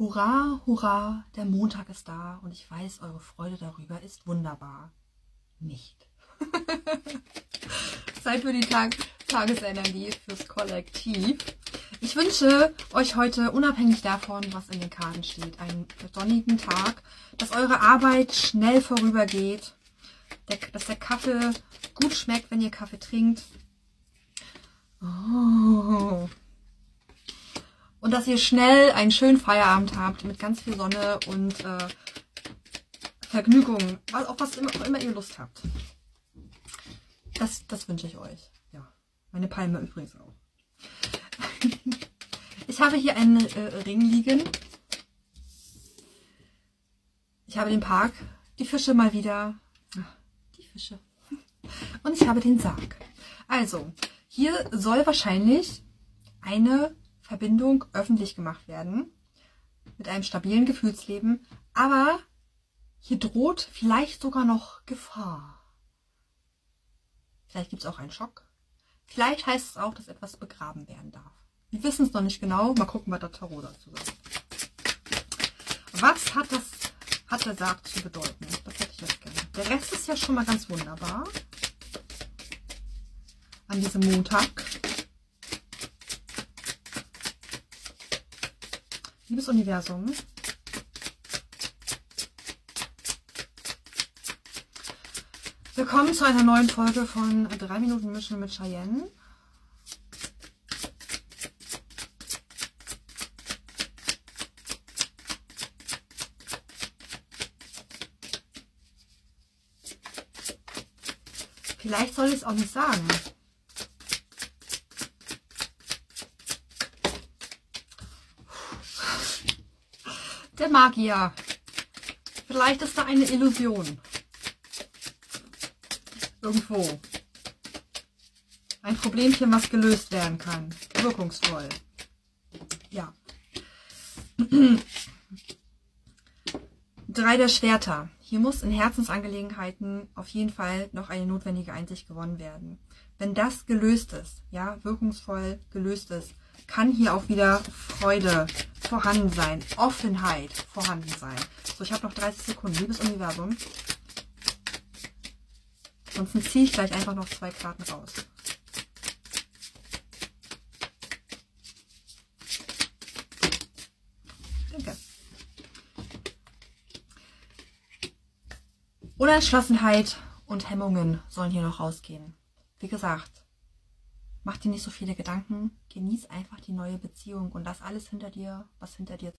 Hurra, hurra, der Montag ist da und ich weiß, eure Freude darüber ist wunderbar. Nicht. Zeit für die Tag Tagesenergie fürs Kollektiv. Ich wünsche euch heute, unabhängig davon, was in den Karten steht, einen sonnigen Tag, dass eure Arbeit schnell vorübergeht, dass der Kaffee gut schmeckt, wenn ihr Kaffee trinkt. Oh. Und dass ihr schnell einen schönen Feierabend habt mit ganz viel Sonne und äh, Vergnügung, auf was immer, auch immer ihr Lust habt. Das, das wünsche ich euch. Ja, meine Palme übrigens auch. ich habe hier einen äh, Ring liegen. Ich habe den Park, die Fische mal wieder. Ach, die Fische. Und ich habe den Sarg. Also, hier soll wahrscheinlich eine Verbindung öffentlich gemacht werden. Mit einem stabilen Gefühlsleben. Aber hier droht vielleicht sogar noch Gefahr. Vielleicht gibt es auch einen Schock. Vielleicht heißt es auch, dass etwas begraben werden darf. Wir wissen es noch nicht genau. Mal gucken, was der Tarot dazu sagt. Was hat das, hat der Sarg zu bedeuten? Das hätte ich jetzt gerne. Der Rest ist ja schon mal ganz wunderbar. An diesem Montag. Liebes Universum, Willkommen zu einer neuen Folge von 3 Minuten Mischen mit Cheyenne. Vielleicht soll ich es auch nicht sagen. Der Magier. Vielleicht ist da eine Illusion. Irgendwo. Ein Problemchen, was gelöst werden kann. Wirkungsvoll. Ja. Drei der Schwerter. Hier muss in Herzensangelegenheiten auf jeden Fall noch eine notwendige Einsicht gewonnen werden. Wenn das gelöst ist, ja, wirkungsvoll gelöst ist, kann hier auch wieder Freude vorhanden sein, Offenheit vorhanden sein. So, ich habe noch 30 Sekunden. Liebes Universum, Ansonsten ziehe ich gleich einfach noch zwei Karten raus. Danke. Unentschlossenheit und Hemmungen sollen hier noch rausgehen. Wie gesagt, mach dir nicht so viele Gedanken, genieß einfach die neue Beziehung und lass alles hinter dir, was hinter dir